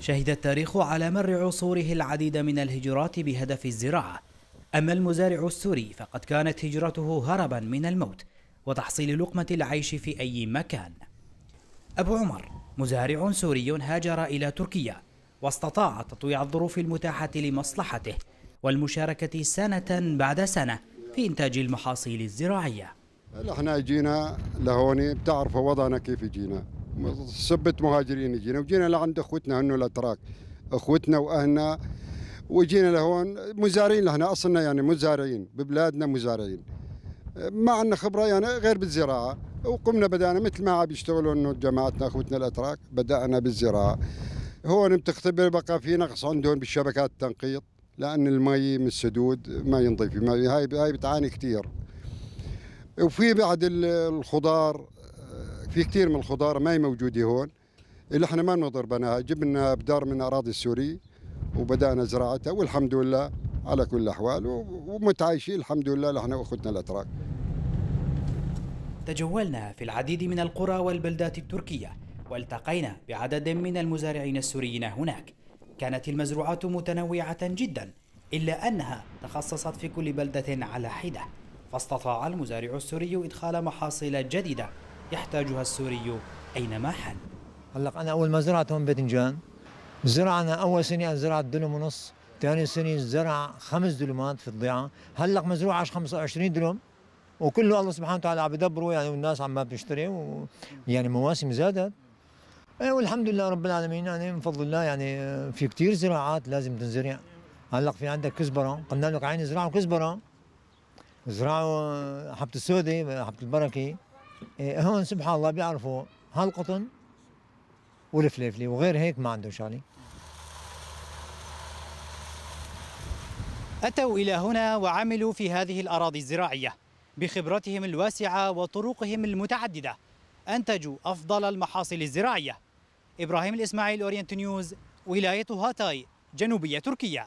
شهد التاريخ على مر عصوره العديد من الهجرات بهدف الزراعة. أما المزارع السوري فقد كانت هجرته هربا من الموت وتحصيل لقمة العيش في أي مكان. أبو عمر مزارع سوري هاجر إلى تركيا واستطاع تطويع الظروف المتاحة لمصلحته والمشاركة سنة بعد سنة في إنتاج المحاصيل الزراعية. إحنا جينا لهوني بتعرفوا وضعنا كيف جينا. سبة مهاجرين جينا وجينا لعند أخوتنا هنو الأتراك. أخوتنا وأهلنا وجينا لهون مزارعين لهنا أصلنا يعني مزارعين ببلادنا مزارعين. ما عندنا خبرة يعني غير بالزراعة. وقمنا بدأنا مثل ما عم يشتغلوا انه جماعتنا أخوتنا الأتراك بدأنا بالزراعة. هون بتختبر بقى في نقص عندهم بالشبكات التنقيط لأن المي من السدود ما ينضيف. هاي هاي بتعاني كثير وفي بعد الخضار في كثير من الخضار ما هي موجودة هون. اللي إحنا ما بنقدر بناها. جبنا بدار من أراضي السوري وبدأنا زراعتها والحمد لله على كل الأحوال ومتعايشين الحمد لله نحن واخوتنا الأتراك. تجولنا في العديد من القرى والبلدات التركية والتقينا بعدد من المزارعين السوريين هناك. كانت المزروعات متنوعة جدا إلا أنها تخصصت في كل بلدة على حدة. فاستطاع المزارع السوري إدخال محاصيل جديدة يحتاجها السوري أينما حل. هلا أنا أول ما زرعت هون باذنجان زرعنا أول سنة زرعت دلم ونص ثاني سنة زرع خمس دلمات في الضيعة. هلا مزروع 25 دلم وكله الله سبحانه وتعالى عم يدبره يعني والناس عم بتشتري ويعني مواسم زادت. إيه والحمد لله رب العالمين يعني من فضل الله يعني في كثير زراعات لازم تنزرع. هلا في عندك كزبرة قلنا لك عيني زرعوا كزبره زرعوا حبة السودة حبة البركة. هون سبحان الله بيعرفوا هالقطن والفليفلي وغير هيك ما عنده شغلة. أتوا إلى هنا وعملوا في هذه الأراضي الزراعية بخبرتهم الواسعة وطرقهم المتعددة. أنتجوا أفضل المحاصيل الزراعية. إبراهيم الإسماعيل أورينت نيوز ولاية هاتاي جنوبية تركيا.